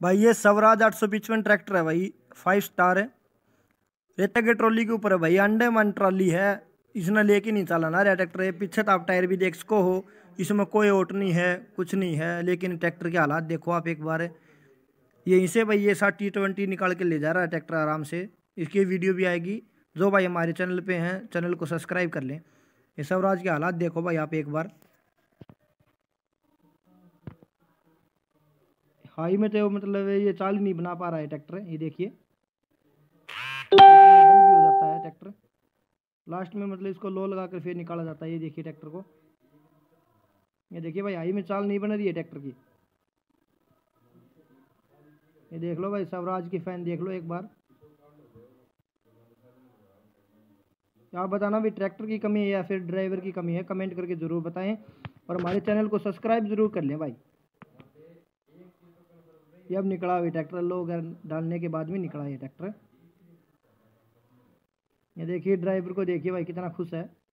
भाई, ये स्वराज आठ सौ पिचपन ट्रैक्टर है भाई फाइव स्टार है। रेते के ट्रॉली के ऊपर है भाई, अंडे मन ट्रॉली है। इसने लेके नहीं चला ना ट्रैक्टर है पीछे तो आप टायर भी देख सको हो। इसमें कोई ओट नहीं है, कुछ नहीं है, लेकिन ट्रैक्टर के हालात देखो आप एक बार। यहीं से भाई, ये साथ टी ट्वेंटी निकाल के ले जा रहा है ट्रैक्टर आराम से। इसकी वीडियो भी आएगी। जो भाई हमारे चैनल पे हैं, चैनल को सब्सक्राइब कर लें। ये स्वराज के हालात देखो भाई आप एक बार। हाई में तो मतलब ये चाल ही नहीं बना पा रहा है ट्रैक्टर, ये देखिए। हो जाता है ट्रैक्टर लास्ट में मतलब इसको लो लगा कर फिर निकाला जाता है, ये देखिए ट्रैक्टर को। ये देखिए भाई, हाई में चाल नहीं बन रही है ट्रैक्टर की। ये देख लो भाई, स्वराज की फ़ैन देख लो एक बार। आप बताना भी ट्रैक्टर की कमी है या फिर ड्राइवर की कमी है, कमेंट करके ज़रूर बताएँ। और हमारे चैनल को सब्सक्राइब ज़रूर कर लें भाई। ये अब निकला हुआ ट्रैक्टर लो लोग डालने के बाद में निकला ये ट्रैक्टर ये देखिए ड्राइवर को देखिए भाई, कितना खुश है।